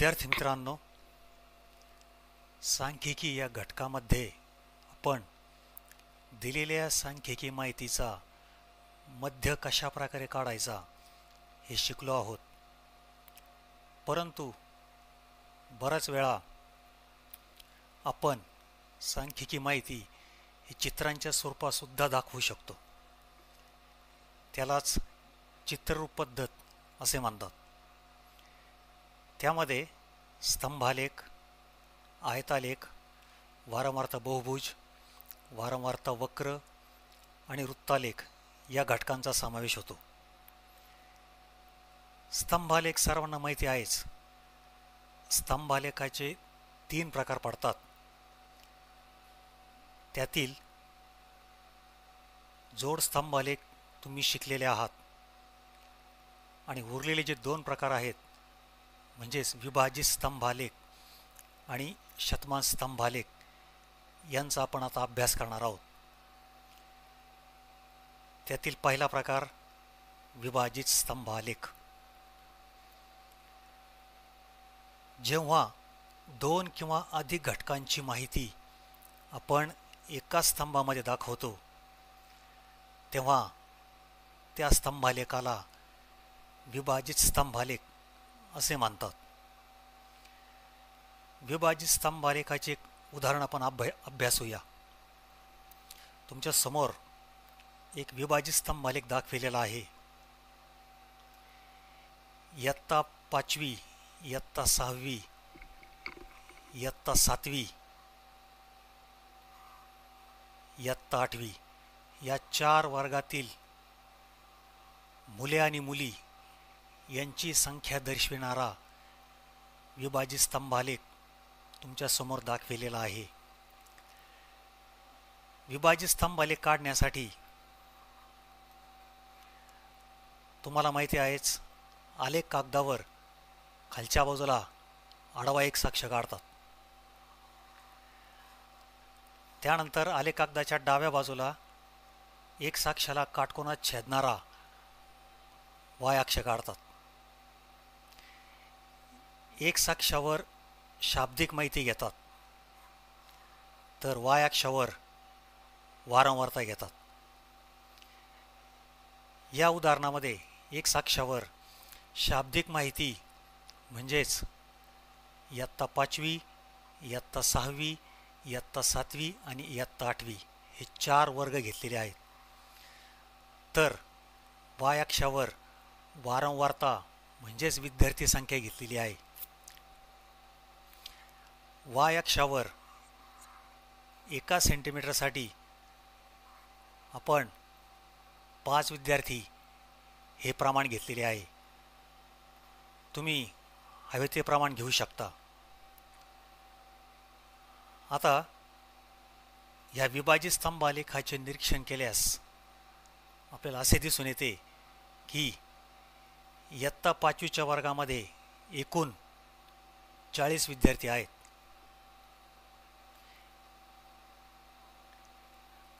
विद्यार्थी मित्रांनो सांख्यिकी या घटकामध्ये आपण दिलेल्या सांख्यिकी माहितीचा मध्य कशा प्रकारे काढायचा हे शिकलो आहोत. परंतु बऱ्याच वेळा आपण सांख्यिकी माहिती ही चित्रांच्या स्वरूपातसुद्धा दाखवू शकतो. त्यालाच चित्ररूप पद्धत असे म्हणतात. त्यामध्ये स्तंभालेख आयतालेख वारंवारता बहुभुज वारंवारता वक्र आणि वृत्तालेख या घटकांचा समावेश होतो. स्तंभालेख सर्वांना माहिती आहेच. स्तंभालेखाचे तीन प्रकार पडतात. त्यातील जोड स्तंभालेख तुम्ही शिकलेले आहात. आणि उरलेले जे दोन प्रकार आहेत म्हणजेच विभाजित स्तंभालेख आणि शतमान स्तंभालेख यांचा आपण आता अभ्यास करणार आहोत. त्यातील पहिला प्रकार विभाजित स्तंभालेख जेव्हा दोन किंवा अधिक घटकांची माहिती आपण एका स्तंभामध्ये दाखवतो तेव्हा त्या स्तंभालेखाला विभाजित स्तंभालेख असे मानतात. विभाजित स्तंभारेखाचे एक उदाहरण आपण अभ्या अभ्यासूया तुमच्यासमोर एक विभाजित स्तंभालेख दाखविलेला आहे. इयत्ता पाचवी इयत्ता सहावी इयत्ता सातवी इयत्ता आठवी या चार वर्गातील मुले आणि मुली यांची संख्या दर्शविणारा विभाजित स्तंभालेख तुमच्यासमोर दाखविलेला आहे. विभाजित स्तंभालेख काढण्यासाठी तुम्हाला माहिती आहेच आलेख कागदावर खालच्या बाजूला आडवा एक साक्ष काढतात. त्यानंतर आलेख कागदाच्या डाव्या बाजूला एक साक्षाला काटकोनात छेदणारा वाय अक्ष काढतात. एक साक्षावर शाब्दिक माहिती घेतात तर वाय अक्षावर वारंवारता घेतात. या उदाहरणामध्ये एक साक्षावर शाब्दिक माहिती म्हणजेच इयत्ता पाचवी इयत्ता सहावी इयत्ता सातवी आणि इयत्ता आठवी हे चार वर्ग घेतलेले आहेत. तर वाय अक्षावर वारंवारता म्हणजेच विद्यार्थी संख्या घेतलेली आहे. वाय अक्षावर एका सेंटीमीटरसाठी आपण पाच विद्यार्थी हे प्रमाण घेतलेले आहे. तुम्ही हवे ते प्रमाण घेऊ शकता. आता या विभाजित स्तंभालेखाचे निरीक्षण केल्यास आपल्याला असे दिसून येते की इयत्ता पाचवीच्या वर्गामध्ये एकूण चाळीस विद्यार्थी आहेत.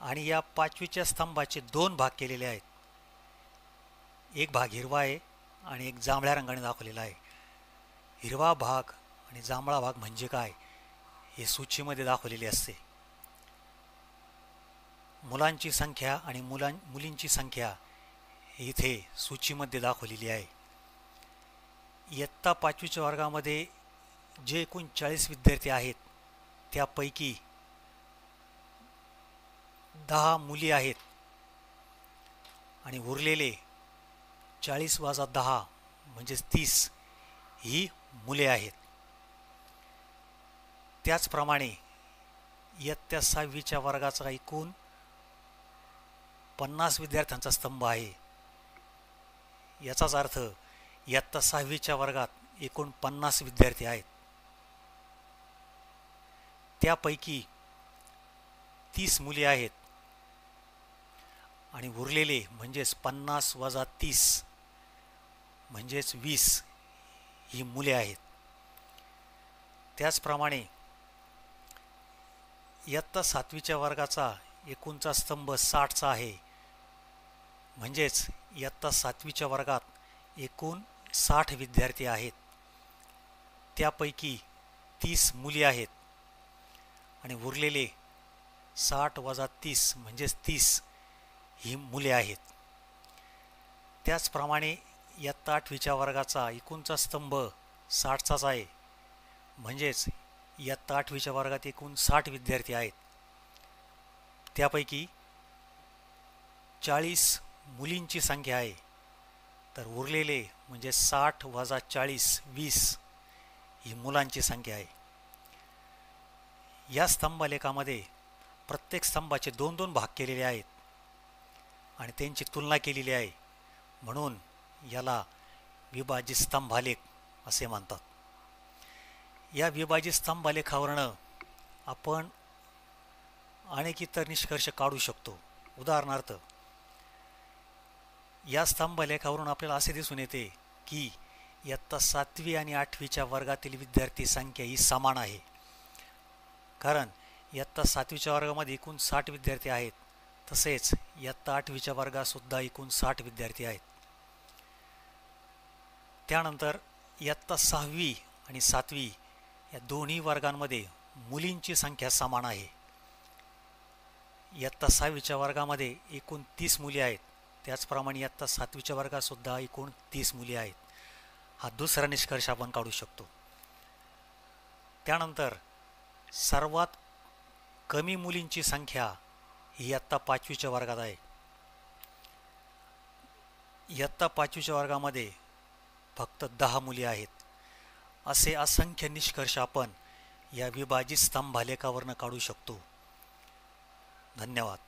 आणि या पाचवीच्या स्तंभाचे दोन भाग केलेले आहेत. एक भाग हिरवा आहे आणि एक जांभळ्या रंगाने दाखवलेला आहे. हिरवा भाग आणि जांभळा भाग म्हणजे काय हे सूचीमध्ये दाखवलेले असते. मुलांची संख्या आणि मुलां मुलींची संख्या इथे सूचीमध्ये दाखवलेली आहे. इयत्ता पाचवीच्या वर्गामध्ये जे एकूण चाळीस विद्यार्थी आहेत त्यापैकी दहा मुली आहेत. आणि उरलेले चाळीस वाजा दहा म्हणजेच तीस ही मुले आहेत. त्याचप्रमाणे इयत्ता सहावीच्या वर्गाचा एकूण पन्नास विद्यार्थ्यांचा स्तंभ आहे. याचाच अर्थ इयत्ता सहावीच्या वर्गात एकूण पन्नास विद्यार्थी आहेत. त्यापैकी तीस मुली आहेत. आणि उरलेले म्हणजेच पन्नास वजा तीस म्हणजेच वीस ही मुले आहेत. त्याचप्रमाणे इयत्ता सातवीच्या वर्गाचा एकूणचा स्तंभ साठचा आहे. म्हणजेच इयत्ता सातवीच्या वर्गात एकूण साठ विद्यार्थी आहेत. त्यापैकी तीस मुली आहेत. आणि उरलेले साठ वजा तीस म्हणजेच तीस ही मुले आहेत. त्याचप्रमाणे इयत्ता आठवीच्या वर्गाचा एकूणचा स्तंभ साठचाच आहे. म्हणजेच इयत्ता आठवीच्या वर्गात एकूण साठ विद्यार्थी आहेत. त्यापैकी चाळीस मुलींची संख्या आहे. तर उरलेले म्हणजे साठ वजा चाळीस वीस ही मुलांची संख्या आहे. या स्तंभलेखामध्ये प्रत्येक स्तंभाचे दोन दोन भाग केलेले आहेत. आणि त्यांची तुलना केलेली आहे. म्हणून याला विभाजित स्तंभालेख असे म्हणतात. या विभाजित स्तंभालेखावरनं आपण अनेक इतर निष्कर्ष काढू शकतो. उदाहरणार्थ या स्तंभलेखावरून आपल्याला असे दिसून येते की इयत्ता सातवी आणि आठवीच्या वर्गातील विद्यार्थी संख्या ही समान आहे. कारण इयत्ता सातवीच्या वर्गामध्ये एकूण साठ विद्यार्थी आहेत. तसेच इयत्ता आठवीच्या वर्गातसुद्धा एकूण साठ विद्यार्थी आहेत. त्यानंतर इयत्ता सहावी आणि सातवी या दोन्ही वर्गांमध्ये मुलींची संख्या समान आहे. इयत्ता सहावीच्या वर्गामध्ये एकूण तीस मुली आहेत. त्याचप्रमाणे इयत्ता सातवीच्या वर्गातसुद्धा एकूण तीस मुली आहेत. हा दुसरा निष्कर्ष आपण काढू शकतो. त्यानंतर सर्वात कमी मुलींची संख्या ही इयत्ता पाचवीच्या वर्गात आहे. इयत्ता पाचवीच्या वर्गामध्ये फक्त दहा मुली आहेत. असे असंख्य निष्कर्ष आपण या विभाजित स्तंभालेखावरनं काढू शकतो. धन्यवाद.